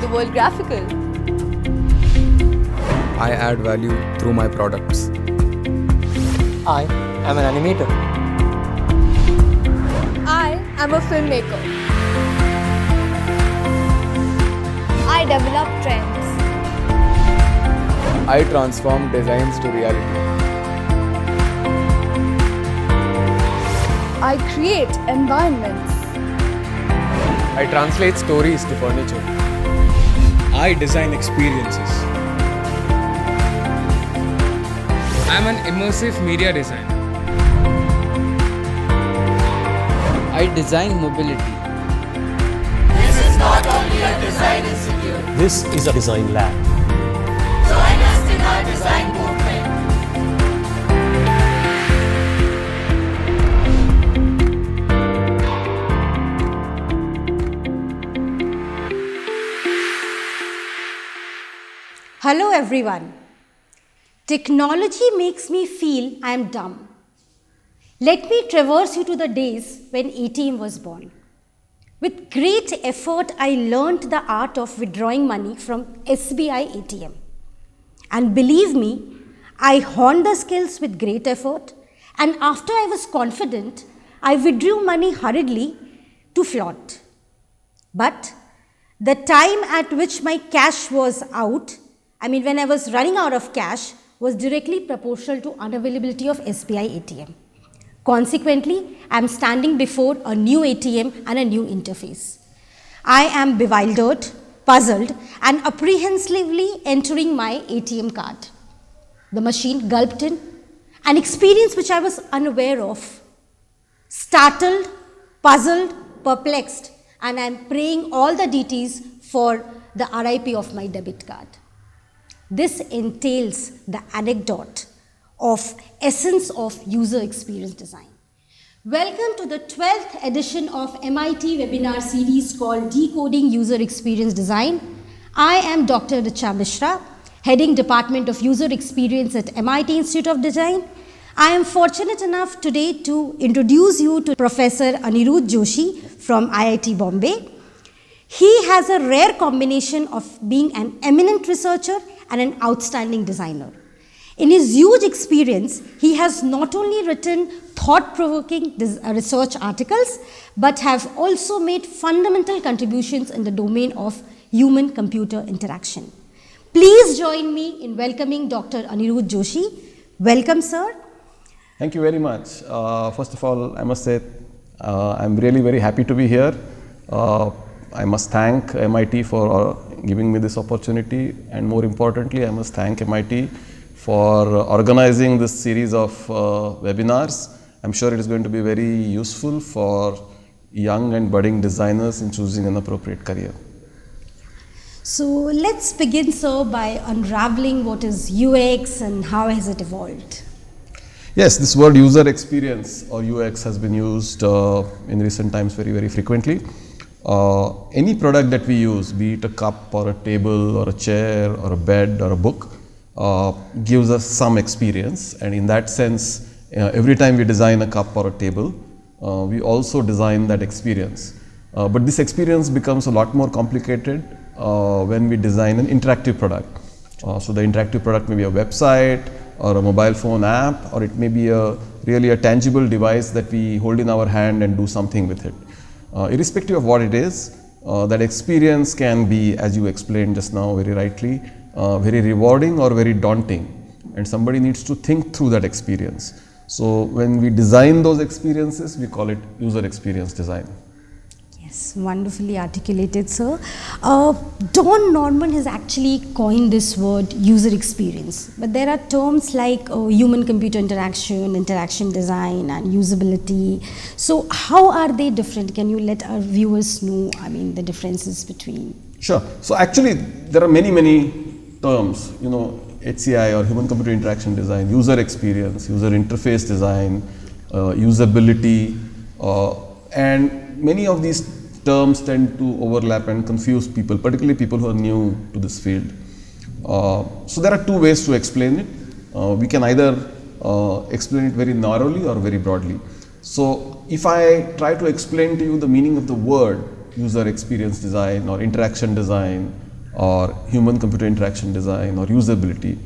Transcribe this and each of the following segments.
the world graphical. I add value through my products. I am an animator. I am a filmmaker. I develop trends. I transform designs to reality. I create environments. I translate stories to furniture. I design experiences. I'm an immersive media designer. I design mobility. This is not only a design institute. This is a design lab. Hello everyone. Technology makes me feel I am dumb. Let me traverse you to the days when ATM was born. With great effort, I learnt the art of withdrawing money from SBI ATM. And believe me, I honed the skills with great effort. And after I was confident, I withdrew money hurriedly to flaunt. But the time at which my cash was out, I mean, when I was running out of cash, was directly proportional to unavailability of SBI ATM. Consequently, I am standing before a new ATM and a new interface. I am bewildered, puzzled, and apprehensively entering my ATM card. The machine gulped in an experience which I was unaware of. Startled, puzzled, perplexed, and I am praying all the deities for the RIP of my debit card. This entails the anecdote of essence of user experience design. Welcome to the 12th edition of MIT webinar series called Decoding User Experience Design. I am Dr. Richa Mishra, heading Department of User Experience at MIT Institute of Design. I am fortunate enough today to introduce you to Professor Anirudh Joshi from IIT Bombay. He has a rare combination of being an eminent researcher and an outstanding designer. In his huge experience, he has not only written thought-provoking research articles, but have also made fundamental contributions in the domain of human-computer interaction. Please join me in welcoming Dr. Anirudh Joshi. Welcome, sir. Thank you very much. Uh, first of all, I must say uh, I'm really very happy to be here. Uh, I must thank MIT for uh, giving me this opportunity and more importantly, I must thank MIT for organizing this series of uh, webinars. I'm sure it is going to be very useful for young and budding designers in choosing an appropriate career. So let's begin, sir, by unraveling what is UX and how has it evolved. Yes, this word user experience or UX has been used uh, in recent times very, very frequently. Uh, any product that we use, be it a cup or a table or a chair or a bed or a book, uh, gives us some experience. And in that sense, uh, every time we design a cup or a table, uh, we also design that experience. Uh, but this experience becomes a lot more complicated when we design an interactive product. so the interactive product may be a website or a mobile phone app, or it may be a really a tangible device that we hold in our hand and do something with it. Uh, irrespective of what it is, uh, that experience can be, as you explained just now very rightly, uh, very rewarding or very daunting. And somebody needs to think through that experience. So when we design those experiences, we call it user experience design. Yes, wonderfully articulated, sir. Uh, Don Norman has actually coined this word user experience, but there are terms like uh, human computer interaction, interaction design, and usability. So, how are they different? Can you let our viewers know, I mean, the differences between? Sure. So, actually, there are many, many terms, you know, HCI or human computer interaction design, user experience, user interface design, uh, usability, uh, and many of these terms tend to overlap and confuse people, particularly people who are new to this field. Uh, so there are two ways to explain it. Uh, we can either uh, explain it very narrowly or very broadly. So if I try to explain to you the meaning of the word user experience design or interaction design or human computer interaction design or usability,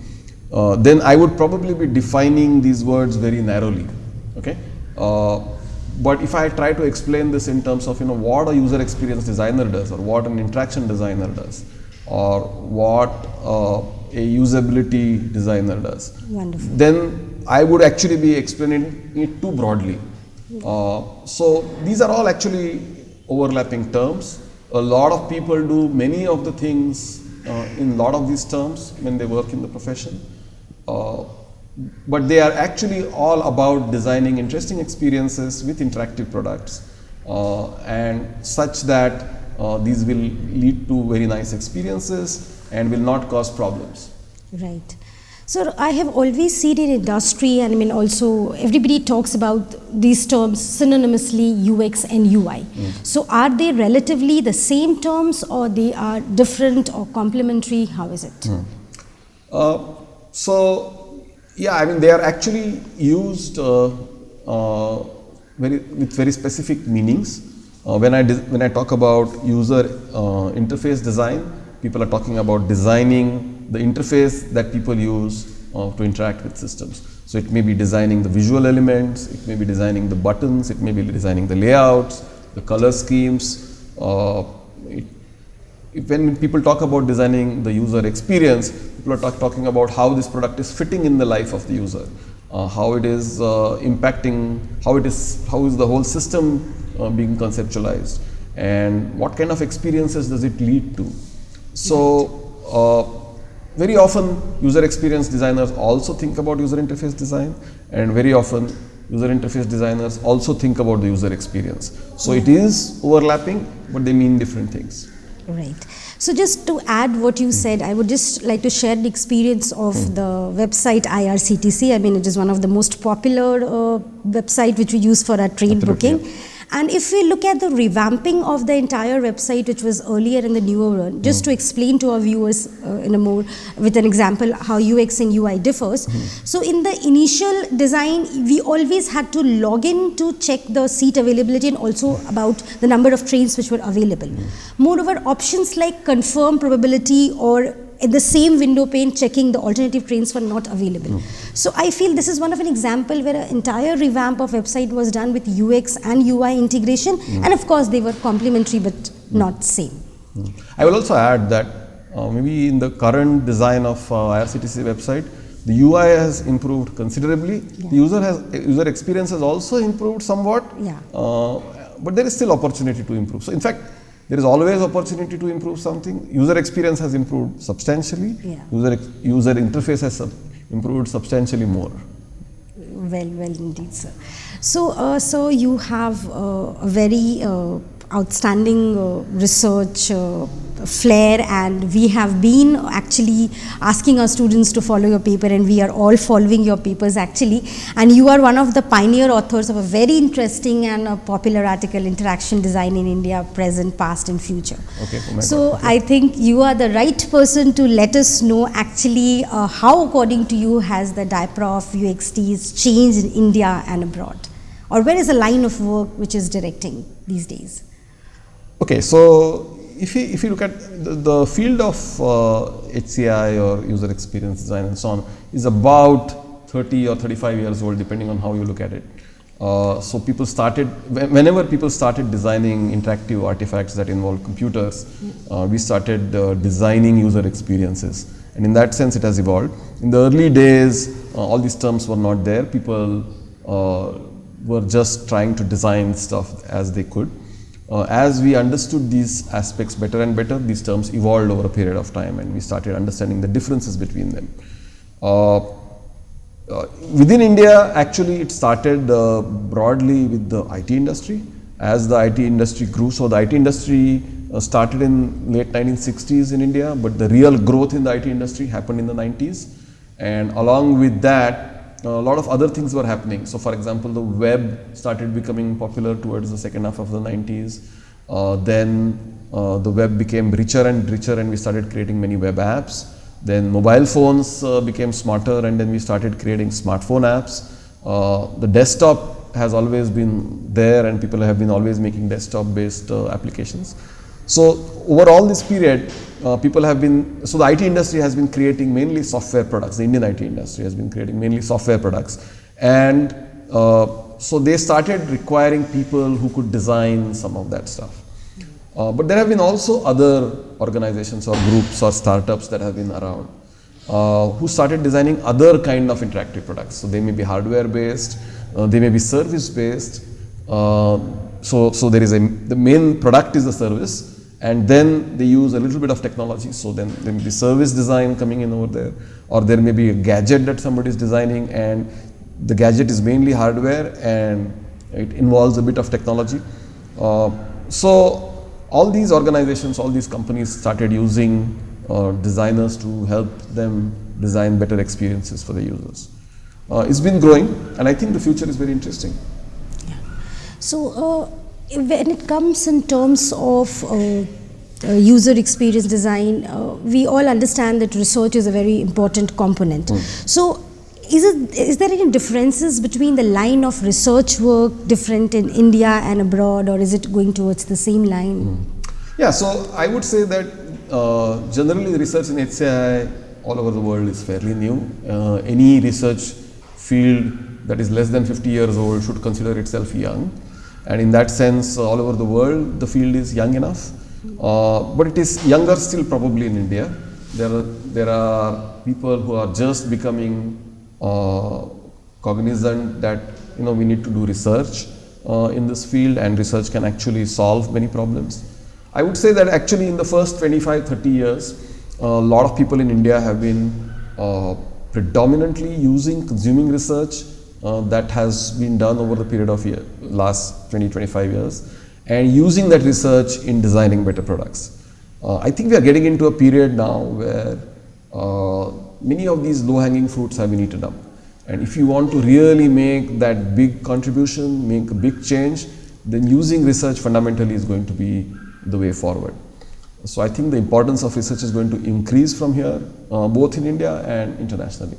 uh, then I would probably be defining these words very narrowly. Okay? Uh, but if I try to explain this in terms of you know what a user experience designer does or what an interaction designer does or what uh, a usability designer does, Wonderful. then I would actually be explaining it too broadly. Uh, so these are all actually overlapping terms. A lot of people do many of the things uh, in a lot of these terms when they work in the profession. But they are actually all about designing interesting experiences with interactive products uh, and such that uh, these will lead to very nice experiences and will not cause problems. Right. So I have always seen in industry, and I mean also everybody talks about these terms synonymously UX and UI. So are they relatively the same terms, or they are different or complementary? How is it? Uh, so, yeah, I mean, they are actually used uh, uh, very with very specific meanings. Uh, when I when I talk about user uh, interface design, people are talking about designing the interface that people use uh, to interact with systems. So it may be designing the visual elements, it may be designing the buttons, it may be designing the layouts, the color schemes. When people talk about designing the user experience, people are talk, talking about how this product is fitting in the life of the user, uh, how it is uh, impacting, how it is, how is the whole system uh, being conceptualized, and what kind of experiences does it lead to. So. Uh, very often user experience designers also think about user interface design and very often user interface designers also think about the user experience. So it is overlapping but they mean different things. Right. So just to add what you said, I would just like to share the experience of the website IRCTC. I mean, it is one of the most popular uh, website which we use for our train Absolutely, booking. And if we look at the revamping of the entire website, which was earlier in the newer one, just to hmm. explain to our viewers uh, in a more with an example how UX and UI differs. Hmm. So in the initial design, we always had to log in to check the seat availability and also hmm. about the number of trains which were available. Moreover, options like confirm probability or in the same window pane checking the alternative trains were not available. So I feel this is one of an example where an entire revamp of website was done with UX and UI integration and of course they were complementary but not same. I will also add that uh, maybe in the current design of uh, IRCTC website, the UI has improved considerably. The user has user experience has also improved somewhat. Yeah. Uh, but there is still opportunity to improve. So in fact, there is always opportunity to improve something. User experience has improved substantially. Yeah. User user interface has sub- improved substantially more. Well, well, indeed, sir. So, uh, so you have uh, a very uh, outstanding uh, research uh, flair, and we have been actually asking our students to follow your paper, and we are all following your papers actually. And you are one of the pioneer authors of a very interesting and popular article, Interaction Design in India, Present, Past, and Future. Okay, oh so God, I think you are the right person to let us know actually uh, how, according to you, has the diaper of UXTs changed in India and abroad, or where is the line of work which is directing these days? Okay, so if you, if you look at the, the field of uh, HCI or user experience design and so on is about 30 or 35 years old depending on how you look at it. Uh, so people started, whenever people started designing interactive artifacts that involve computers, uh, we started uh, designing user experiences. And in that sense it has evolved. In the early days, uh, all these terms were not there. People uh, were just trying to design stuff as they could. Uh, as we understood these aspects better and better, these terms evolved over a period of time and we started understanding the differences between them. Uh, uh, within India, actually, it started uh, broadly with the IT industry. As the IT industry grew, so the IT industry uh, started in late 1960s in India, but the real growth in the IT industry happened in the 90s. And along with that, a lot of other things were happening. So, for example, the web started becoming popular towards the second half of the 90s. Uh, then uh, the web became richer and richer, and we started creating many web apps. Then mobile phones uh, became smarter, and then we started creating smartphone apps. Uh, the desktop has always been there, and people have been always making desktop-based uh, applications. So over all this period, uh, people have been, so the IT industry has been creating mainly software products. The Indian IT industry has been creating mainly software products. And uh, so they started requiring people who could design some of that stuff. Uh, but there have been also other organizations or groups or startups that have been around uh, who started designing other kind of interactive products. So they may be hardware based, uh, they may be service based. Uh, so, so there is a the main product is the service, and then they use a little bit of technology. So then there may be service design coming in over there, or there may be a gadget that somebody is designing, and the gadget is mainly hardware and it involves a bit of technology. Uh, so all these organizations, all these companies started using uh, designers to help them design better experiences for the users. Uh, it's been growing, and I think the future is very interesting. Yeah. So, uh, when it comes in terms of uh, uh, user experience design, uh, we all understand that research is a very important component. So, is, it, is there any differences between the line of research work different in India and abroad, or is it going towards the same line? Yeah, so I would say that uh, generally research in HCI all over the world is fairly new. Uh, any research field that is less than 50 years old should consider itself young. And in that sense, all over the world, the field is young enough. Uh, but it is younger still probably in India. There are, there are people who are just becoming uh, cognizant that you know we need to do research uh, in this field and research can actually solve many problems. I would say that actually in the first 25, 30 years, a lot of people in India have been uh, predominantly using consuming research uh, that has been done over the period of year, last 20, 25 years and using that research in designing better products. Uh, I think we are getting into a period now where uh, many of these low hanging fruits have been eaten up. And if you want to really make that big contribution, make a big change, then using research fundamentally is going to be the way forward. So I think the importance of research is going to increase from here, uh, both in India and internationally.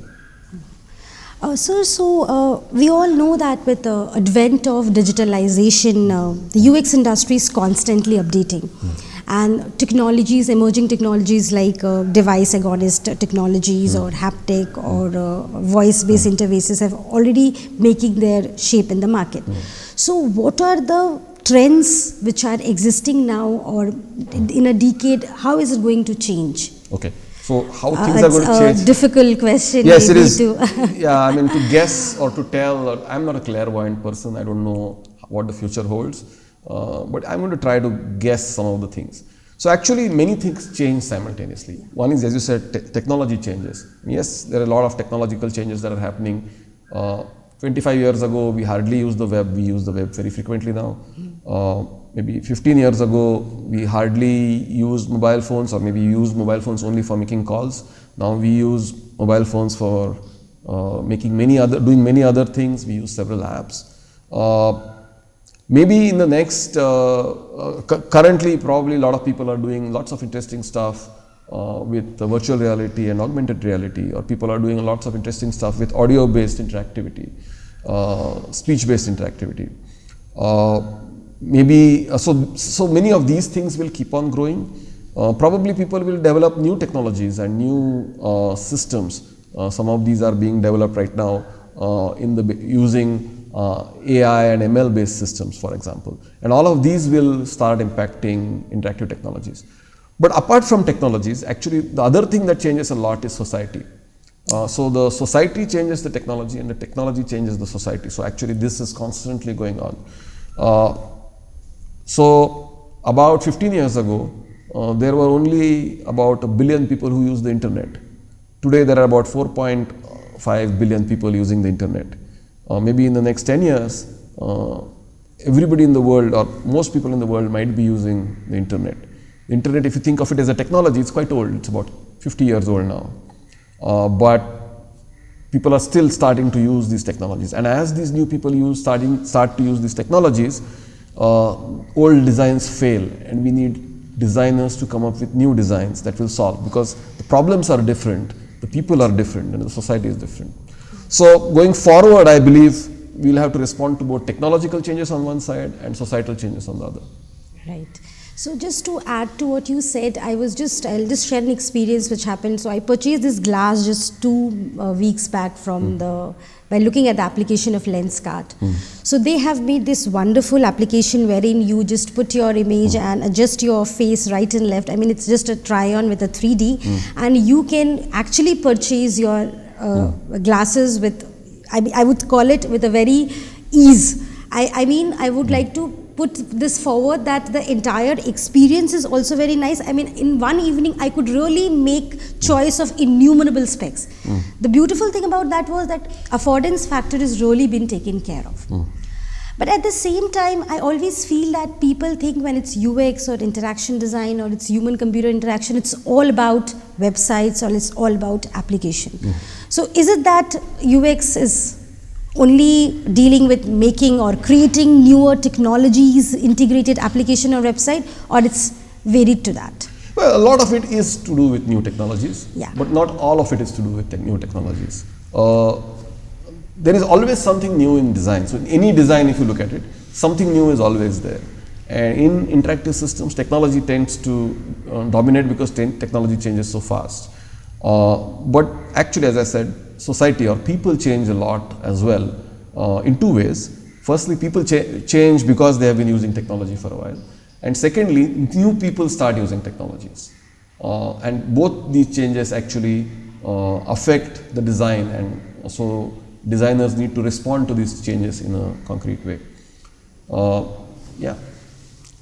Uh, sir, so uh, we all know that with the advent of digitalization, uh, the UX industry is constantly updating. And technologies, emerging technologies like uh, device agnostic technologies or haptic or uh, voice based interfaces have already making their shape in the market. So, what are the trends which are existing now or in a decade? How is it going to change? Okay. So how Uh, things are going to change? That's a difficult question. Yes, it is. yeah, I mean, to guess or to tell, or, I'm not a clairvoyant person. I don't know what the future holds, uh, but I'm going to try to guess some of the things. So actually, many things change simultaneously. One is, as you said, te- technology changes. Yes, there are a lot of technological changes that are happening. Uh, 25 years ago, we hardly used the web. We use the web very frequently now. Maybe 15 years ago, we hardly used mobile phones, or maybe used mobile phones only for making calls. Now we use mobile phones for uh, making many other, doing many other things. We use several apps. Uh, maybe in the next, uh, uh, cu- currently, probably a lot of people are doing lots of interesting stuff uh, with virtual reality and augmented reality, or people are doing lots of interesting stuff with audio based interactivity, speech based interactivity. Uh, maybe uh, so so many of these things will keep on growing. Uh, probably people will develop new technologies and new uh, systems. Uh, some of these are being developed right now uh, in the using uh, ai and ml based systems for example. And all of these will start impacting interactive technologies. But apart from technologies actually the other thing that changes a lot is society. Uh, so the society changes the technology and the technology changes the society. So actually this is constantly going on. Uh, so about 15 years ago, uh, there were only about a billion people who used the internet. Today there are about 4.5 billion people using the internet. Uh, maybe in the next 10 years, uh, everybody in the world or most people in the world might be using the internet. The internet, if you think of it as a technology, it's quite old. It's about 50 years old now. Uh, but people are still starting to use these technologies. And as these new people use starting start to use these technologies, Uh, old designs fail, and we need designers to come up with new designs that will solve because the problems are different, the people are different, and the society is different. So going forward, I believe we'll have to respond to both technological changes on one side and societal changes on the other. Right. So just to add to what you said, I was just I'll just share an experience which happened. So I purchased this glass just two uh, weeks back from hmm. the by looking at the application of Lenskart. Hmm. So they have made this wonderful application wherein you just put your image hmm. and adjust your face right and left. I mean it's just a try on with a 3D and you can actually purchase your uh, glasses with I, I would call it with a very ease. I, I mean, I would like to put this forward that the entire experience is also very nice. I mean, in one evening, I could really make choice of innumerable specs. Hmm. The beautiful thing about that was that affordance factor has really been taken care of. Hmm. But at the same time, I always feel that people think when it's UX or interaction design or it's human computer interaction, it's all about websites or it's all about application. Hmm. So, is it that UX is only dealing with making or creating newer technologies, integrated application or website, or it's varied to that? Well, a lot of it is to do with new technologies, Yeah. but not all of it is to do with tech- new technologies. Uh, there is always something new in design. So, in any design, if you look at it, something new is always there. And in interactive systems, technology tends to uh, dominate because technology changes so fast. Uh, but actually, as I said, society or people change a lot as well uh, in two ways. Firstly, people cha- change because they have been using technology for a while. And secondly, new people start using technologies. Uh, and both these changes actually uh, affect the design, and so designers need to respond to these changes in a concrete way. Uh, yeah.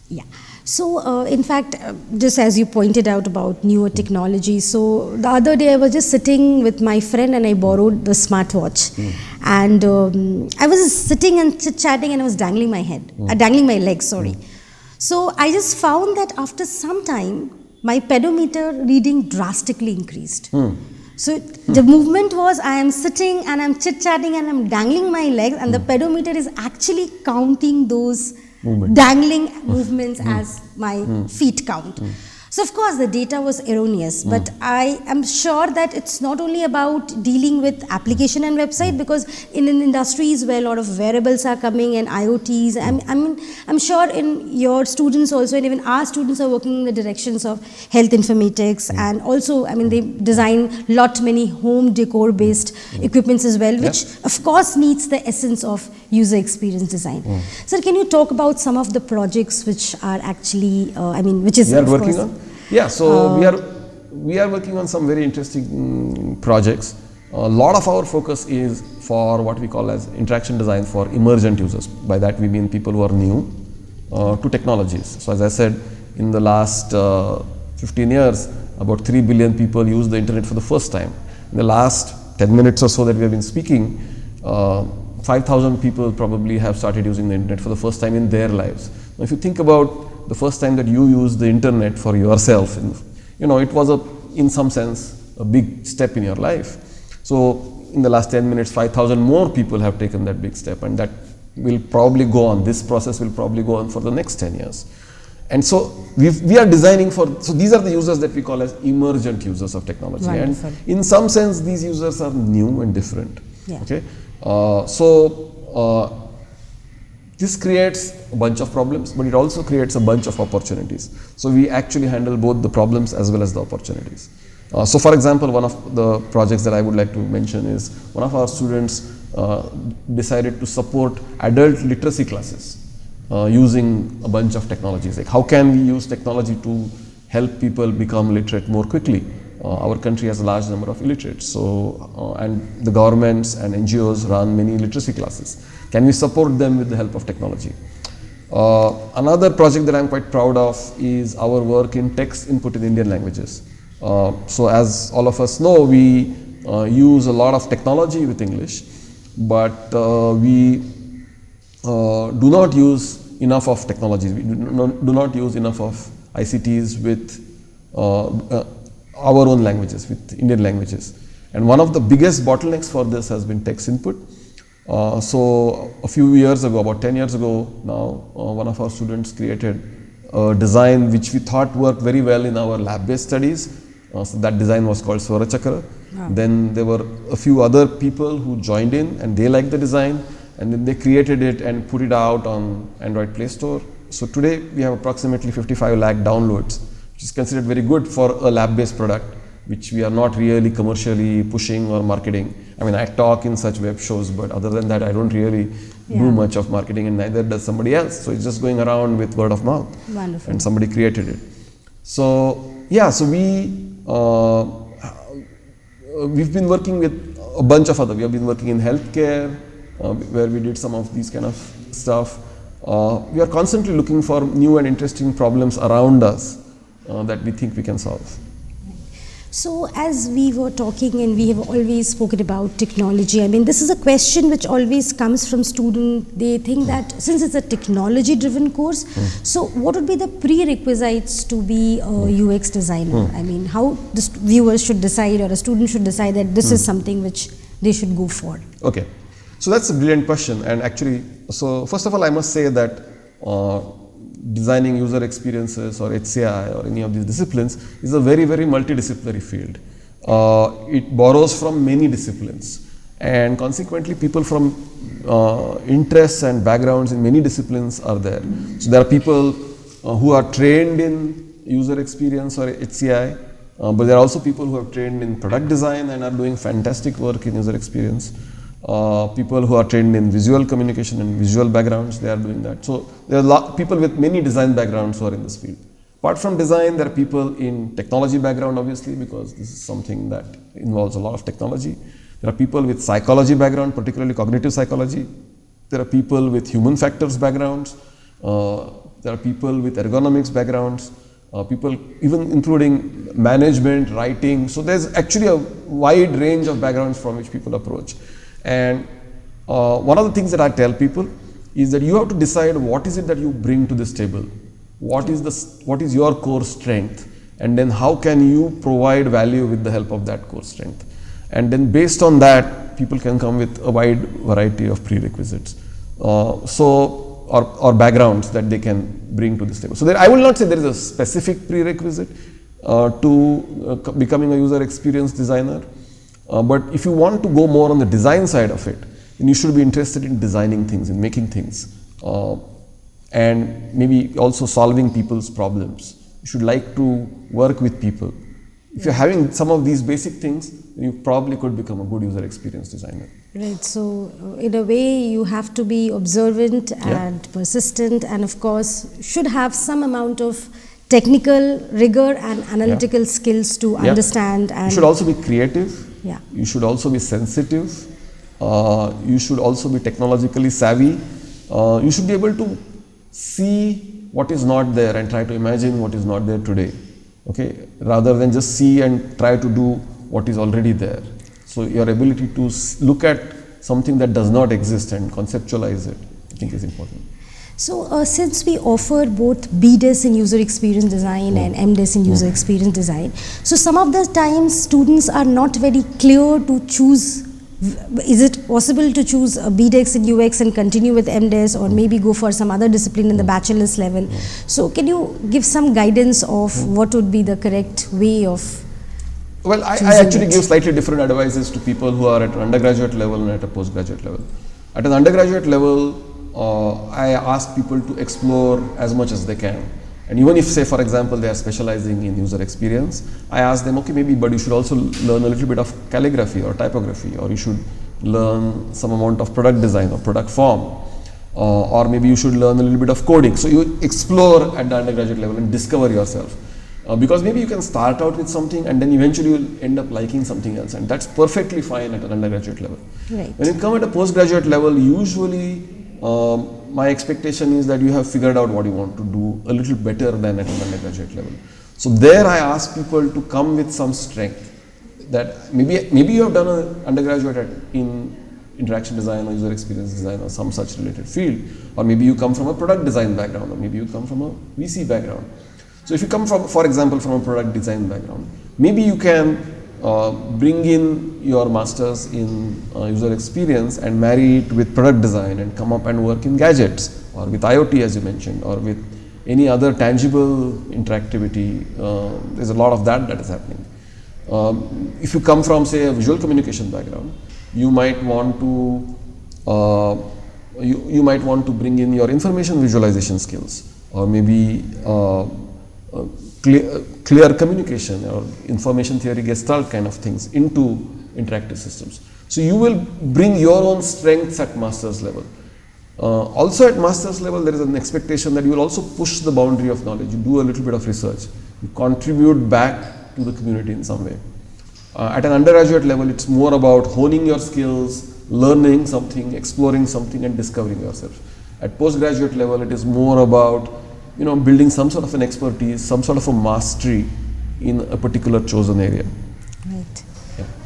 Yeah. So, uh, in fact, uh, just as you pointed out about newer technology, so the other day I was just sitting with my friend and I borrowed the smartwatch, and um, I was sitting and chit chatting and I was dangling my head, uh, dangling my leg. Sorry. So I just found that after some time, my pedometer reading drastically increased. So the movement was I am sitting and I'm chit chatting and I'm dangling my legs, and the pedometer is actually counting those dangling mm. movements mm. as my mm. feet count. So of course the data was erroneous, hmm. but I am sure that it's not only about dealing with application and website hmm. because in, in industries where a lot of wearables are coming and IoTs, I'm, hmm. I mean, I'm sure in your students also and even our students are working in the directions of health informatics and also, I mean, they design lot many home decor based equipments as well, which of course needs the essence of user experience design. Sir, can you talk about some of the projects which are actually, uh, I mean, which is we are of working course- on yeah so we are we are working on some very interesting mm, projects. A lot of our focus is for what we call as interaction design for emergent users. By that we mean people who are new uh, to technologies. So as i said in the last uh, 15 years about 3 billion people use the internet for the first time. In the last 10 minutes or so that we have been speaking uh, 5000 people probably have started using the internet for the first time in their lives. Now if you think about the first time that you used the internet for yourself you know it was a in some sense a big step in your life. So in the last 10 minutes 5000 more people have taken that big step and that will probably go on this process will probably go on for the next 10 years. And so we we are designing for so these are the users that we call as emergent users of technology. Wonderful. and in some sense these users are new and different. Yeah. okay? Uh, so uh, this creates a bunch of problems, but it also creates a bunch of opportunities. So we actually handle both the problems as well as the opportunities. Uh, so, for example, one of the projects that I would like to mention is one of our students uh, decided to support adult literacy classes uh, using a bunch of technologies. Like, how can we use technology to help people become literate more quickly? Uh, our country has a large number of illiterates, so uh, and the governments and NGOs run many literacy classes. Can we support them with the help of technology? Uh, another project that I'm quite proud of is our work in text input in Indian languages. Uh, so, as all of us know, we uh, use a lot of technology with English, but uh, we uh, do not use enough of technologies. We do not, do not use enough of ICTs with uh, our own languages, with Indian languages. And one of the biggest bottlenecks for this has been text input. Uh, so a few years ago, about 10 years ago now, uh, one of our students created a design which we thought worked very well in our lab-based studies. Uh, so that design was called Swarachakra. Then there were a few other people who joined in and they liked the design and then they created it and put it out on Android Play Store so today we have approximately 55 lakh downloads, which is considered very good for a lab-based product, which we are not really commercially pushing or marketing. I mean, I talk in such web shows, but other than that, I don't really do much of marketing, and neither does somebody else. So it's just going around with word of mouth, Wonderful. and somebody created it. So yeah, so we uh, uh, we've been working with a bunch of other. We have been working in healthcare, uh, where we did some of these kind of stuff. Uh, we are constantly looking for new and interesting problems around us uh, that we think we can solve. So, as we were talking, and we have always spoken about technology, I mean, this is a question which always comes from students. They think that since it's a technology driven course, so what would be the prerequisites to be a UX designer? I mean, how the viewers should decide or a student should decide that this is something which they should go for? Okay, so that's a brilliant question. And actually, so first of all, I must say that uh, designing user experiences or HCI or any of these disciplines is a very, very multidisciplinary field. Uh, it borrows from many disciplines, and consequently, people from uh, interests and backgrounds in many disciplines are there. So there are people uh, who are trained in user experience or HCI, uh, but there are also people who have trained in product design and are doing fantastic work in user experience. Uh, people who are trained in visual communication and visual backgrounds, they are doing that. So there are people with many design backgrounds who are in this field. Apart from design, there are people in technology background, obviously, because this is something that involves a lot of technology. There are people with psychology background, particularly cognitive psychology. There are people with human factors backgrounds. Uh, there are people with ergonomics backgrounds. Uh, people even including management, writing. So there's actually a wide range of backgrounds from which people approach. And uh, one of the things that I tell people is that you have to decide what is it that you bring to this table, what is the what is your core strength, and then how can you provide value with the help of that core strength, and then based on that, people can come with a wide variety of prerequisites. Uh, so or, or backgrounds that they can bring to this table. So there, I will not say there is a specific prerequisite uh, to uh, becoming a user experience designer. Uh, but if you want to go more on the design side of it, then you should be interested in designing things, in making things, uh, and maybe also solving people's problems. You should like to work with people. If you're having some of these basic things, then you probably could become a good user experience designer. Right. So, uh, in a way, you have to be observant and persistent, and of course, should have some amount of technical rigor and analytical skills to Yeah. understand. You should also be creative. Yeah. You should also be sensitive. Uh, you should also be technologically savvy. Uh, you should be able to see what is not there and try to imagine what is not there today. Okay, rather than just see and try to do what is already there. So your ability to look at something that does not exist and conceptualize it, I think is important. So, uh, since we offer both BDES in user experience design hmm. and MDES in user hmm. experience design, so some of the times students are not very clear to choose. Is it possible to choose a BDES in UX and continue with MDES, or hmm. maybe go for some other discipline in the bachelor's level? So, can you give some guidance of what would be the correct way of? Well, I, I actually it. give slightly different advices to people who are at undergraduate level and at a postgraduate level. At an undergraduate level, uh, I ask people to explore as much as they can. And even if, say, for example, they are specializing in user experience, I ask them, okay, maybe, but you should also learn a little bit of calligraphy or typography, or you should learn some amount of product design or product form, uh, or maybe you should learn a little bit of coding. So you explore at the undergraduate level and discover yourself. Uh, because maybe you can start out with something and then eventually you'll end up liking something else, and that's perfectly fine at an undergraduate level. Right. When you come at a postgraduate level, usually um, my expectation is that you have figured out what you want to do a little better than at an undergraduate level. So there, I ask people to come with some strength. That maybe maybe you have done an undergraduate at, in interaction design or user experience design or some such related field, or maybe you come from a product design background, or maybe you come from a VC background. So if you come from, for example, from a product design background, maybe you can uh, bring in your masters in uh, user experience and marry it with product design and come up and work in gadgets or with IoT as you mentioned or with any other tangible interactivity. Uh, there's a lot of that that is happening. Um, if you come from say a visual communication background, you might want to uh, you, you might want to bring in your information visualization skills or maybe uh, uh, clear, clear communication or information theory gestalt kind of things into interactive systems. So you will bring your own strengths at master's level. Uh, also at master's level, there is an expectation that you will also push the boundary of knowledge. You do a little bit of research. You contribute back to the community in some way. Uh, at an undergraduate level, it's more about honing your skills, learning something, exploring something, and discovering yourself. At postgraduate level, it is more about you know building some sort of an expertise, some sort of a mastery in a particular chosen area.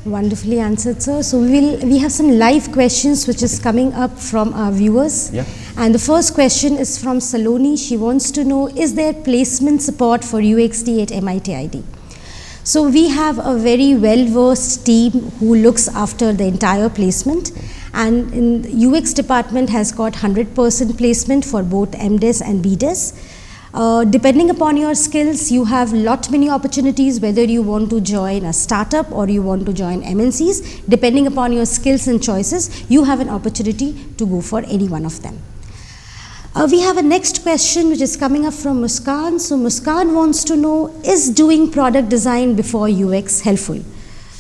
Wonderfully answered, sir. So we will we have some live questions which is coming up from our viewers. Yeah. And the first question is from Saloni. She wants to know: Is there placement support for UXD at MIT ID? So we have a very well-versed team who looks after the entire placement, and in UX department has got 100% placement for both MDes and BDes. Uh, depending upon your skills, you have lot many opportunities whether you want to join a startup or you want to join MNCs. Depending upon your skills and choices, you have an opportunity to go for any one of them. Uh, we have a next question which is coming up from Muskan. So Muskan wants to know, is doing product design before UX helpful?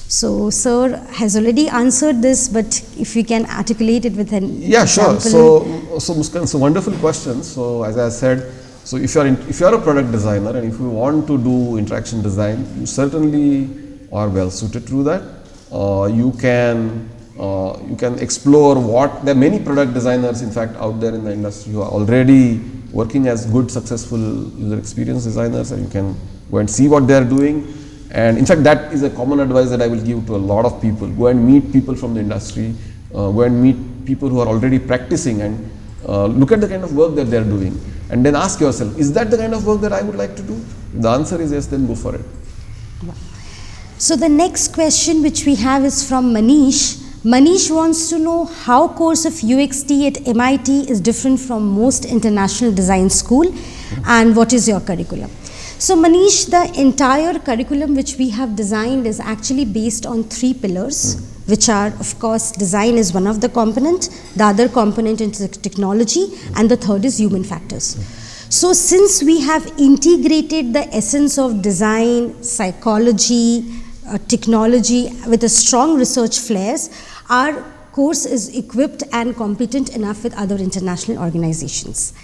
So sir has already answered this, but if you can articulate it with an Yeah, sure. So, so Muskan, a wonderful question. So, as I said, so if you are in, if you are a product designer and if you want to do interaction design, you certainly are well suited to that. Uh, you can uh, you can explore what there are many product designers in fact out there in the industry who are already working as good successful user experience designers and you can go and see what they are doing. And in fact that is a common advice that I will give to a lot of people. Go and meet people from the industry uh, go and meet people who are already practicing and uh, look at the kind of work that they are doing and then ask yourself is that the kind of work that I would like to do if the answer is yes then go for it So the next question which we have is from Manish. Manish wants to know how course of UXD at MIT is different from most international design school and what is your curriculum. So Manish, the entire curriculum which we have designed is actually based on three pillars which are of course design is one of the component, the other component is technology and the third is human factors. So since we have integrated the essence of design, psychology, uh, technology with a strong research flares, our course is equipped and competent enough with other international organizations.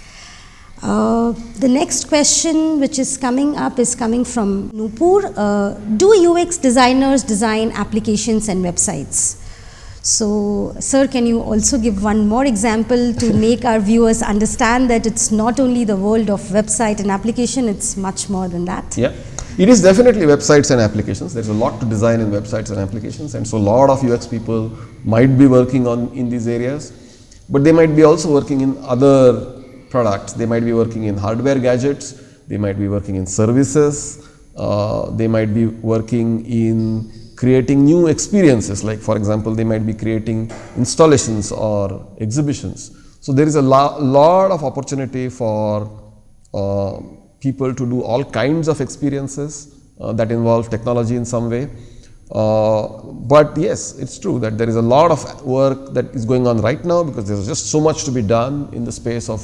Uh, the next question which is coming up is coming from Nupur. Uh, do UX designers design applications and websites? So, sir, can you also give one more example to make our viewers understand that it's not only the world of website and application, it's much more than that? Yeah, it is definitely websites and applications. There's a lot to design in websites and applications, and so a lot of UX people might be working on in these areas, but they might be also working in other products. They might be working in hardware gadgets. They might be working in services. Uh, they might be working in creating new experiences. Like for example, they might be creating installations or exhibitions. So there is a lo lot of opportunity for uh, people to do all kinds of experiences uh, that involve technology in some way. Uh, but yes, it's true that there is a lot of work that is going on right now because there's just so much to be done in the space of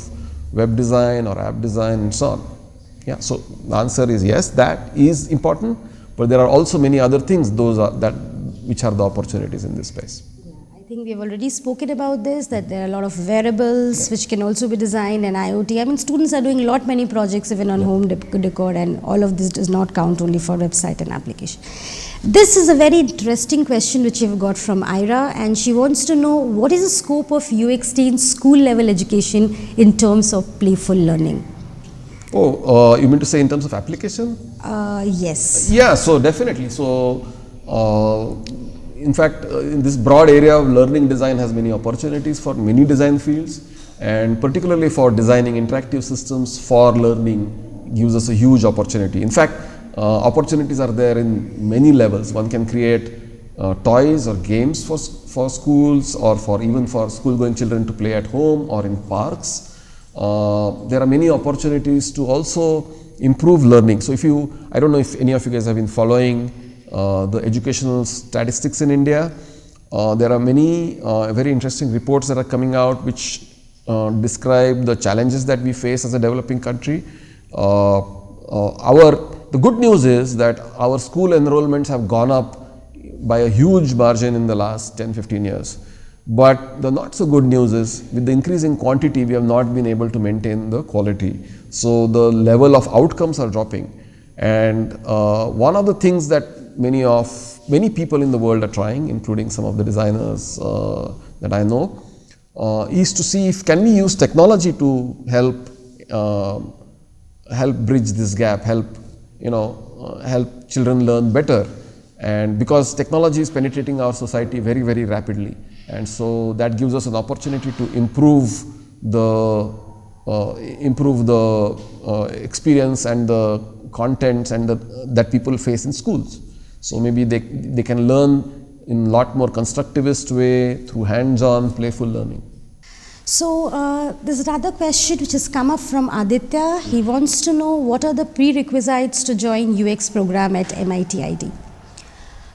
web design or app design and so on. Yeah, so the answer is yes, that is important, but there are also many other things those are that which are the opportunities in this space. I think we've already spoken about this, that there are a lot of wearables which can also be designed and IoT. I mean, students are doing a lot many projects even on home dec- decor and all of this does not count only for website and application. This is a very interesting question which you've got from Ira and she wants to know what is the scope of UXD in school level education in terms of playful learning? Oh, uh, you mean to say in terms of application? Uh, yes. Yeah, so definitely. So, uh, in fact, uh, in this broad area of learning design has many opportunities for many design fields, and particularly for designing interactive systems for learning gives us a huge opportunity. In fact, uh, opportunities are there in many levels. One can create uh, toys or games for, for schools or for even for school going children to play at home or in parks. Uh, there are many opportunities to also improve learning. So if you, I don't know if any of you guys have been following the educational statistics in India. Uh, there are many uh, very interesting reports that are coming out which uh, describe the challenges that we face as a developing country. Uh, uh, our the good news is that our school enrollments have gone up by a huge margin in the last 10 15 years. But the not so good news is with the increase in quantity, we have not been able to maintain the quality. So the level of outcomes are dropping. And uh, one of the things that many of many people in the world are trying, including some of the designers uh, that I know, uh, is to see if can we use technology to help uh, help bridge this gap, help you know uh, help children learn better, and because technology is penetrating our society very very rapidly, and so that gives us an opportunity to improve the uh, improve the experience and the contents and the, that people face in schools. So maybe they, they can learn in a lot more constructivist way through hands-on playful learning. So uh, there's another question which has come up from Aditya. He wants to know what are the prerequisites to join UX program at MIT ID.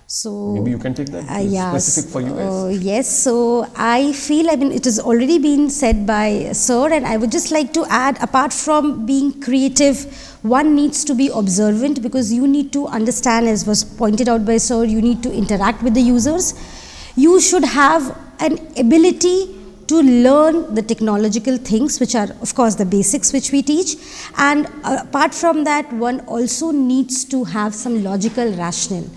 So maybe you can take that. Uh, yeah, specific for US. Uh, yes. So I feel I mean it has already been said by Sir, and I would just like to add, apart from being creative, one needs to be observant because you need to understand, as was pointed out by Sir, you need to interact with the users. You should have an ability to learn the technological things which are of course the basics which we teach and uh, apart from that one also needs to have some logical rationale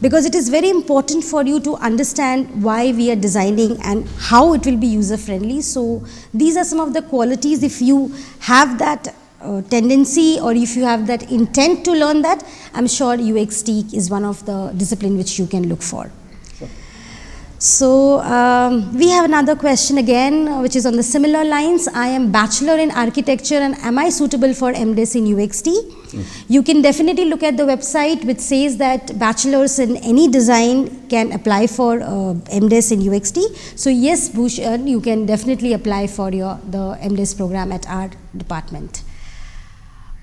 because it is very important for you to understand why we are designing and how it will be user friendly so these are some of the qualities if you have that uh, tendency or if you have that intent to learn that i'm sure uxd is one of the discipline which you can look for so um, we have another question again, uh, which is on the similar lines. I am bachelor in architecture, and am I suitable for MDes in UXD? Mm. You can definitely look at the website, which says that bachelors in any design can apply for uh, MDes in UXD. So yes, Bhushan, you can definitely apply for your the MDes program at our department.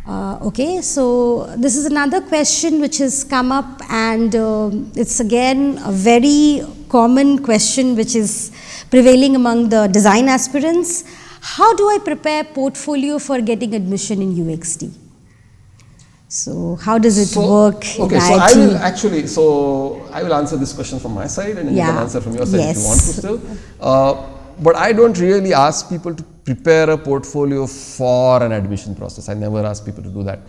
Uh, okay, so this is another question which has come up, and uh, it's again a very common question which is prevailing among the design aspirants. How do I prepare portfolio for getting admission in UXD? So how does it so, work? Okay, so I will actually, so I will answer this question from my side, and yeah. you can answer from your side yes. if you want to still. Uh, but I don't really ask people to prepare a portfolio for an admission process. I never ask people to do that.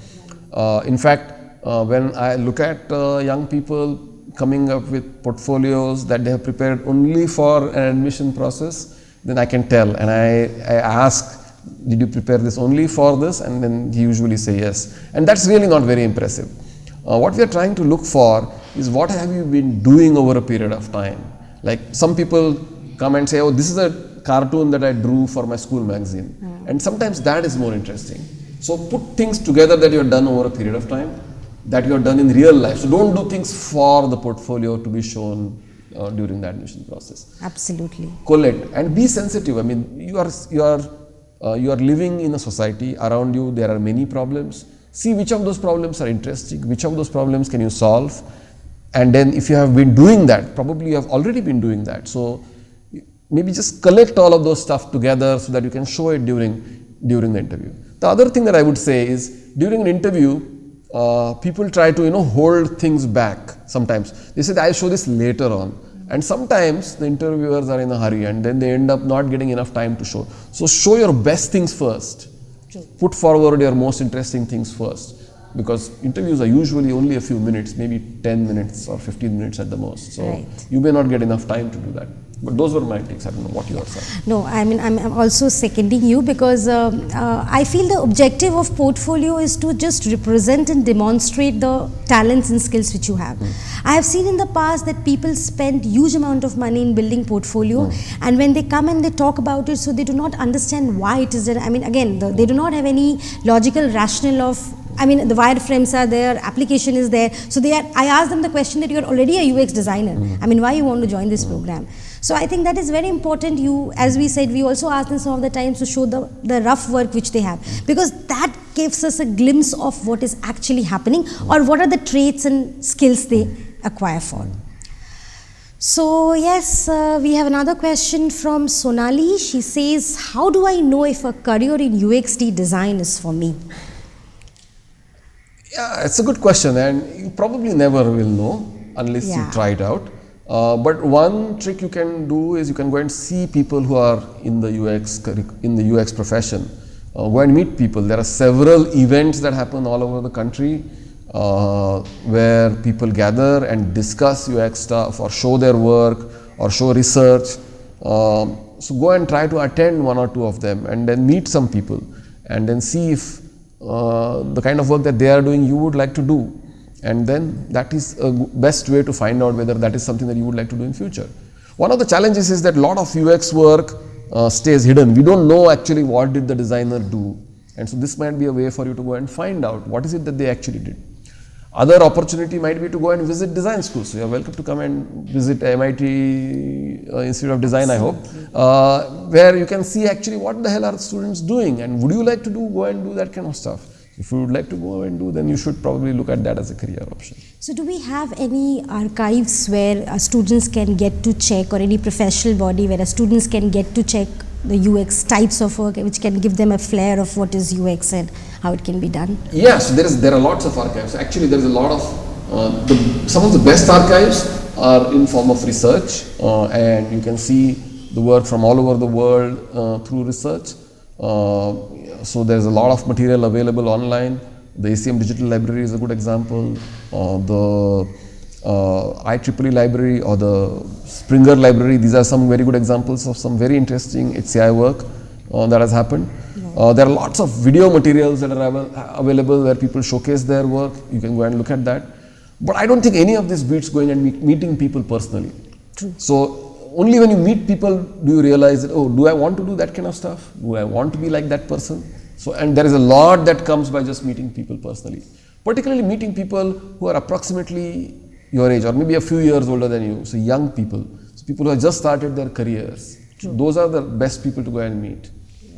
Uh, in fact, uh, when I look at uh, young people coming up with portfolios that they have prepared only for an admission process, then I can tell and I, I ask, did you prepare this only for this? And then he usually say yes. And that's really not very impressive. Uh, what we are trying to look for is what have you been doing over a period of time. Like some people come and say, oh, this is a cartoon that I drew for my school magazine. Mm. And sometimes that is more interesting. So put things together that you have done over a period of time, that you have done in real life. So don't do things for the portfolio to be shown uh, during the admission process. Absolutely. Collect and be sensitive. I mean, you are you are uh, you are living in a society around you. There are many problems. See which of those problems are interesting. Which of those problems can you solve? And then if you have been doing that, probably you have already been doing that. So maybe just collect all of those stuff together so that you can show it during, during the interview. The other thing that I would say is during an interview, uh, people try to you know hold things back sometimes. They said I'll show this later on. And sometimes the interviewers are in a hurry and then they end up not getting enough time to show. So show your best things first. Put forward your most interesting things first because interviews are usually only a few minutes, maybe 10 minutes or 15 minutes at the most. So right. you may not get enough time to do that. But those were my takes. I don't know what yours are. saying. No, I mean, I'm, also seconding you because uh, uh, I feel the objective of portfolio is to just represent and demonstrate the talents and skills which you have. Mm. I have seen in the past that people spend huge amount of money in building portfolio mm. and when they come and they talk about it, so they do not understand why it is there. I mean, again, the, they do not have any logical rationale of I mean, the wireframes are there, application is there. So they are, I asked them the question that you're already a UX designer. Mm. I mean, why you want to join this program? So I think that is very important. You, as we said, we also ask them some of the times to show the, the rough work which they have because that gives us a glimpse of what is actually happening or what are the traits and skills they acquire for. So, yes, uh, we have another question from Sonali. She says, How do I know if a career in UXD design is for me? Yeah, it's a good question, and you probably never will know unless Yeah. you try it out. Uh, but one trick you can do is you can go and see people who are in the UX in the UX profession. Uh, go and meet people. There are several events that happen all over the country uh, where people gather and discuss UX stuff or show their work or show research. Um, so go and try to attend one or two of them and then meet some people and then see if uh, the kind of work that they are doing you would like to do and then that is a best way to find out whether that is something that you would like to do in future one of the challenges is that a lot of ux work uh, stays hidden we don't know actually what did the designer do and so this might be a way for you to go and find out what is it that they actually did other opportunity might be to go and visit design schools. So you're welcome to come and visit MIT uh, Institute of Design, I hope, uh, where you can see actually what the hell are students doing and would you like to do, go and do that kind of stuff. If you would like to go and do, then you should probably look at that as a career option. So, do we have any archives where uh, students can get to check, or any professional body where uh, students can get to check the UX types of work, which can give them a flair of what is UX and how it can be done? Yes, there is there are lots of archives. Actually, there is a lot of uh, the, some of the best archives are in form of research, uh, and you can see the work from all over the world uh, through research. Uh, so there is a lot of material available online. The ACM Digital Library is a good example. Uh, the uh, IEEE library or the Springer library, these are some very good examples of some very interesting HCI work uh, that has happened. Uh, there are lots of video materials that are avail- available where people showcase their work. You can go and look at that. But I don't think any of this beats going and meet, meeting people personally. So only when you meet people do you realize that oh, do I want to do that kind of stuff? Do I want to be like that person? So and there is a lot that comes by just meeting people personally. Particularly meeting people who are approximately your age or maybe a few years older than you. So young people, so people who have just started their careers. Those are the best people to go and meet.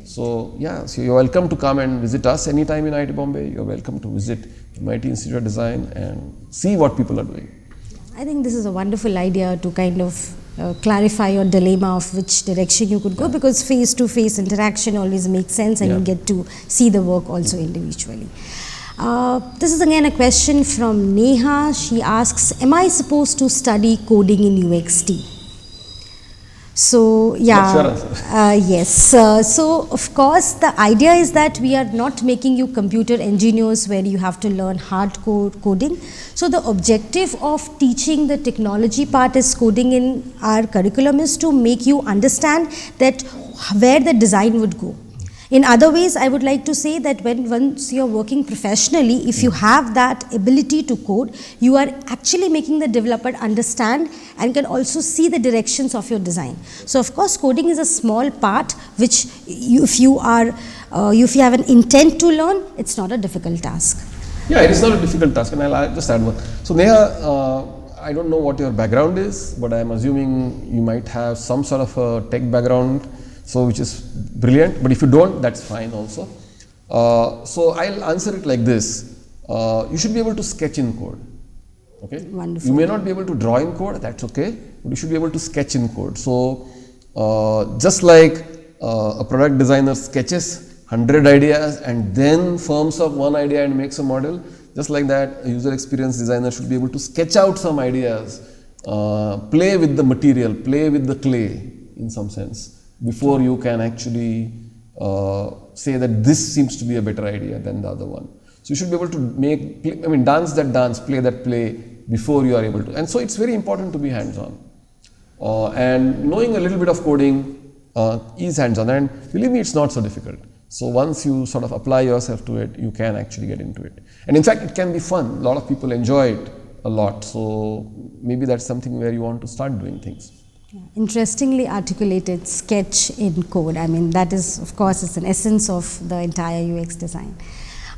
So yeah, so you're welcome to come and visit us anytime in IIT Bombay. You're welcome to visit MIT Institute of Design and see what people are doing. I think this is a wonderful idea to kind of uh, clarify your dilemma of which direction you could go because face to face interaction always makes sense and you get to see the work also individually. Uh, this is again a question from Neha. She asks Am I supposed to study coding in UXD? So, yeah, That's your answer. uh, yes. Uh, so, of course, the idea is that we are not making you computer engineers where you have to learn hard code coding. So, the objective of teaching the technology part is coding in our curriculum is to make you understand that where the design would go. In other ways, I would like to say that when once you're working professionally, if you have that ability to code, you are actually making the developer understand and can also see the directions of your design. So, of course, coding is a small part which, you, if you are, uh, if you have an intent to learn, it's not a difficult task. Yeah, it is not a difficult task, and I'll just add one. So Neha, uh, I don't know what your background is, but I am assuming you might have some sort of a tech background, so which is brilliant. But if you don't, that's fine also. Uh, so I'll answer it like this: uh, You should be able to sketch in code. Okay. Wonderful. You may not be able to draw in code. That's okay, but you should be able to sketch in code. So uh, just like uh, a product designer sketches 100 ideas and then firms up one idea and makes a model, just like that, a user experience designer should be able to sketch out some ideas, uh, play with the material, play with the clay in some sense, before you can actually uh, say that this seems to be a better idea than the other one. So you should be able to make, I mean, dance that dance, play that play before you are able to. And so it's very important to be hands-on. Uh, and knowing a little bit of coding uh, is hands-on. And believe me, it's not so difficult. So once you sort of apply yourself to it, you can actually get into it. And in fact, it can be fun. A lot of people enjoy it a lot. So maybe that's something where you want to start doing things. Interestingly articulated sketch in code. I mean, that is, of course, it's an essence of the entire UX design.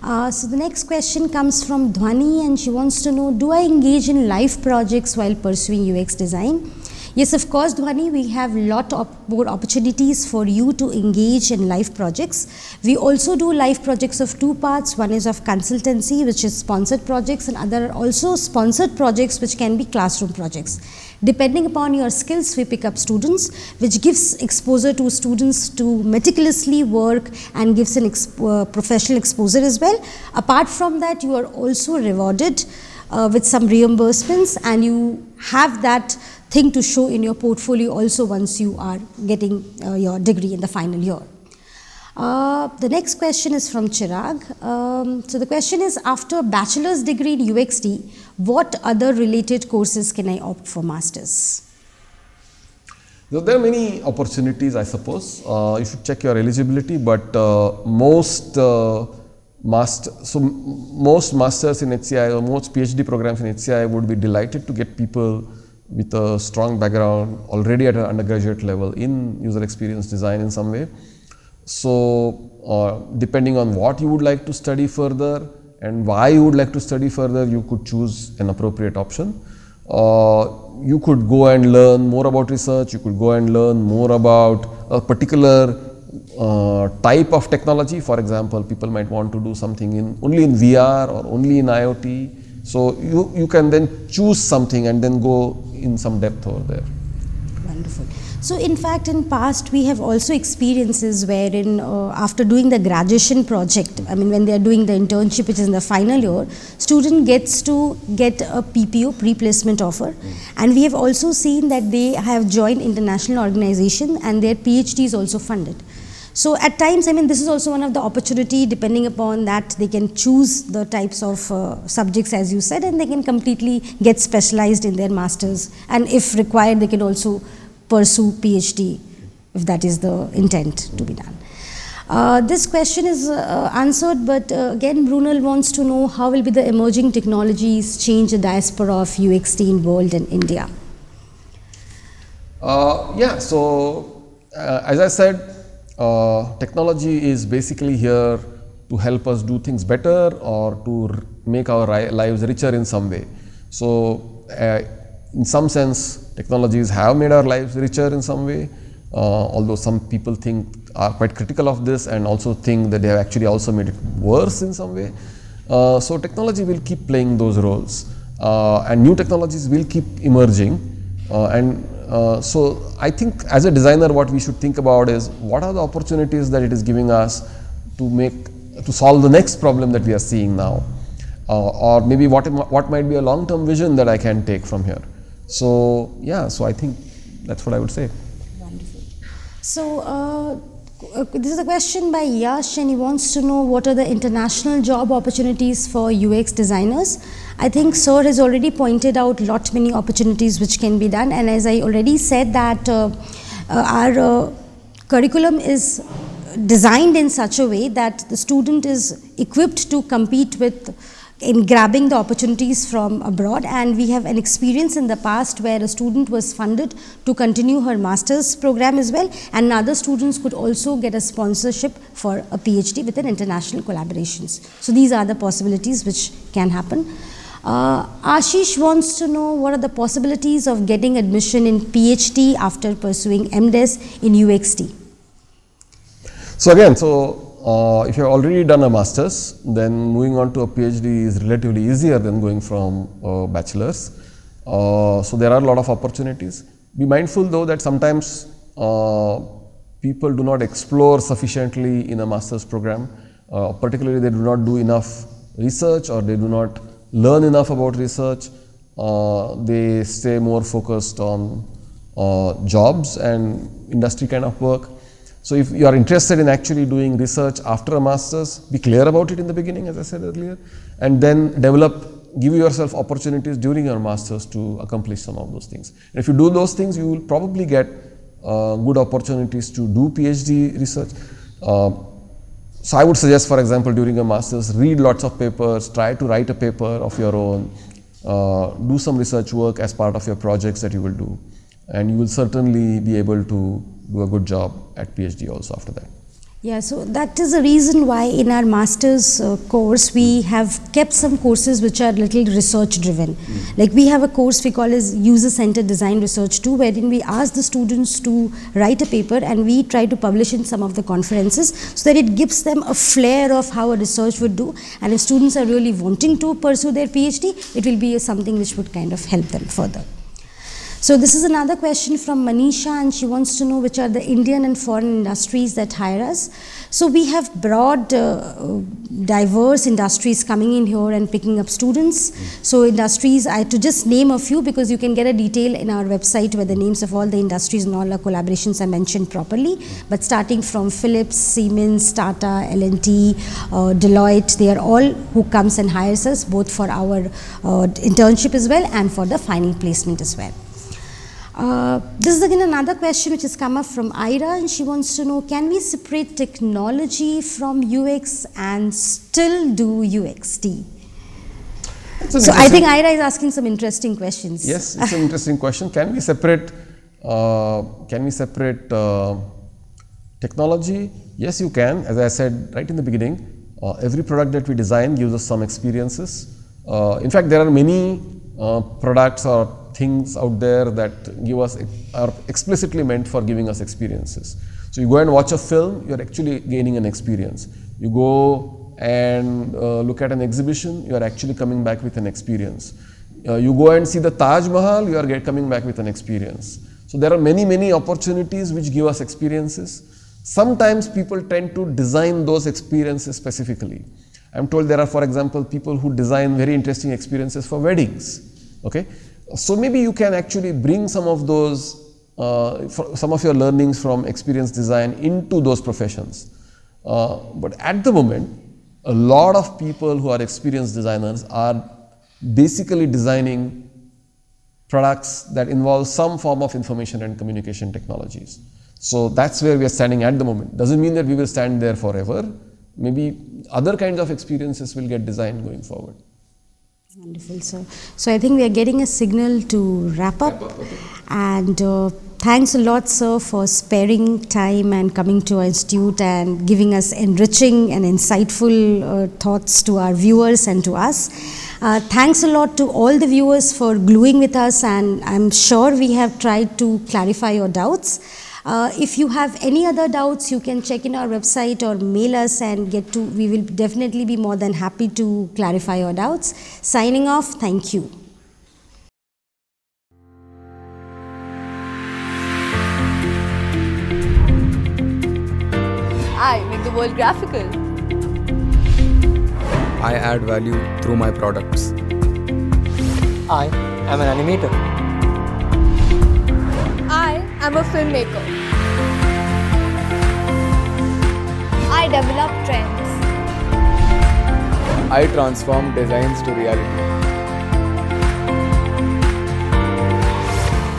Uh, so the next question comes from Dhwani and she wants to know, do I engage in life projects while pursuing UX design? Yes, of course, Dhwani, we have lot of more opportunities for you to engage in live projects. We also do live projects of two parts. One is of consultancy, which is sponsored projects, and other are also sponsored projects, which can be classroom projects. Depending upon your skills, we pick up students, which gives exposure to students to meticulously work and gives an uh, professional exposure as well. Apart from that, you are also rewarded uh, with some reimbursements and you have that thing to show in your portfolio also once you are getting uh, your degree in the final year. Uh, the next question is from Chirag. Um, so the question is after bachelor's degree in UXD, what other related courses can I opt for masters? There are many opportunities, I suppose. Uh, you should check your eligibility, but uh, most uh, master, so most masters in HCI or most PhD programs in HCI would be delighted to get people with a strong background already at an undergraduate level in user experience design in some way. So, uh, depending on what you would like to study further and why you would like to study further, you could choose an appropriate option. Uh, you could go and learn more about research, you could go and learn more about a particular uh, type of technology. For example, people might want to do something in only in VR or only in IoT. So, you, you can then choose something and then go in some depth over there. Wonderful. So in fact in past we have also experiences wherein uh, after doing the graduation project, I mean when they are doing the internship which is in the final year, student gets to get a PPO, pre-placement offer mm. and we have also seen that they have joined international organization and their PhD is also funded. So at times, I mean, this is also one of the opportunity depending upon that they can choose the types of uh, subjects as you said and they can completely get specialized in their masters and if required they can also pursue PhD if that is the intent to be done. Uh, this question is uh, answered, but uh, again, Brunel wants to know how will be the emerging technologies change the diaspora of UXD in world and India? Uh, yeah, so uh, as I said, uh, technology is basically here to help us do things better or to make our lives richer in some way. So, in some sense, technologies have made our lives richer in some way, uh, although some people think are quite critical of this and also think that they have actually also made it worse in some way. Uh, so, technology will keep playing those roles uh, and new technologies will keep emerging uh, and uh, so I think as a designer what we should think about is what are the opportunities that it is giving us to make to solve the next problem that we are seeing now uh, or maybe what, what might be a long term vision that I can take from here. So yeah, so I think that's what I would say. Wonderful. So uh, uh, this is a question by Yash and he wants to know what are the international job opportunities for UX designers. I think Sir has already pointed out lot many opportunities which can be done and as I already said that uh, uh, our uh, curriculum is designed in such a way that the student is equipped to compete with in grabbing the opportunities from abroad and we have an experience in the past where a student was funded to continue her master's program as well and other students could also get a sponsorship for a PhD within international collaborations. So these are the possibilities which can happen. Uh, Ashish wants to know what are the possibilities of getting admission in PhD after pursuing MDes in UXD. So again, so uh, if you have already done a master's, then moving on to a PhD is relatively easier than going from a bachelor's. Uh, so there are a lot of opportunities. Be mindful though that sometimes uh, people do not explore sufficiently in a master's program. Uh, particularly they do not do enough research or they do not learn enough about research. Uh, they stay more focused on jobs and industry kind of work. So if you are interested in actually doing research after a master's, be clear about it in the beginning as I said earlier and then develop, give yourself opportunities during your master's to accomplish some of those things. And if you do those things, you will probably get uh, good opportunities to do PhD research. Uh, so I would suggest for example during a master's, read lots of papers, try to write a paper of your own, uh, do some research work as part of your projects that you will do and you will certainly be able to do a good job at PhD also after that. Yeah, so that is the reason why in our master's uh, course we have kept some courses which are little research driven. Like we have a course we call as user centered design research too, wherein we ask the students to write a paper and we try to publish in some of the conferences so that it gives them a flair of how a research would do and if students are really wanting to pursue their PhD it will be something which would kind of help them further. So this is another question from Manisha and she wants to know which are the Indian and foreign industries that hire us. So we have broad, uh, diverse industries coming in here and picking up students. So industries, I to just name a few because you can get a detail in our website where the names of all the industries and all our collaborations are mentioned properly. But starting from Philips, Siemens, Tata, L&T, uh, Deloitte, they are all who comes and hires us both for our uh, internship as well and for the final placement as well. Uh, this is again another question which has come up from Ira and she wants to know can we separate technology from UX and still do UXD? So I think Ira is asking some interesting questions. Yes, it's an interesting question. Can we separate? Uh, can we separate uh, technology? Yes, you can. As I said right in the beginning, uh, every product that we design gives us some experiences. Uh, in fact, there are many uh, products or things out there that give us are explicitly meant for giving us experiences. So you go and watch a film, you are actually gaining an experience. You go and uh, look at an exhibition, you are actually coming back with an experience. Uh, you go and see the Taj Mahal, you are coming back with an experience. So there are many, many opportunities which give us experiences. Sometimes people tend to design those experiences specifically. I'm told there are, for example, people who design very interesting experiences for weddings. Okay, so maybe you can actually bring some of those, uh, some of your learnings from experience design into those professions. Uh, but at the moment, a lot of people who are experienced designers are basically designing products that involve some form of information and communication technologies. So that's where we are standing at the moment. Doesn't mean that we will stand there forever. Maybe other kinds of experiences will get designed going forward. Wonderful, sir. So I think we are getting a signal to wrap up. And uh, thanks a lot, sir, for sparing time and coming to our institute and giving us enriching and insightful uh, thoughts to our viewers and to us. Uh, thanks a lot to all the viewers for gluing with us, and I'm sure we have tried to clarify your doubts. Uh, if you have any other doubts, you can check in our website or mail us and get to, we will definitely be more than happy to clarify your doubts. Signing off, thank you. I make the world graphical. I add value through my products. I am an animator. I am a filmmaker. I develop trends. I transform designs to reality.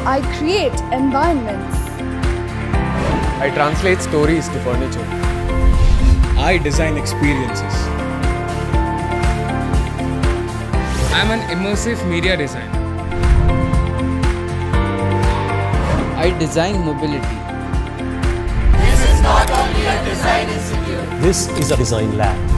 I create environments. I translate stories to furniture. I design experiences. I'm an immersive media designer. I design mobility. This is not only a design institute. This is a design lab.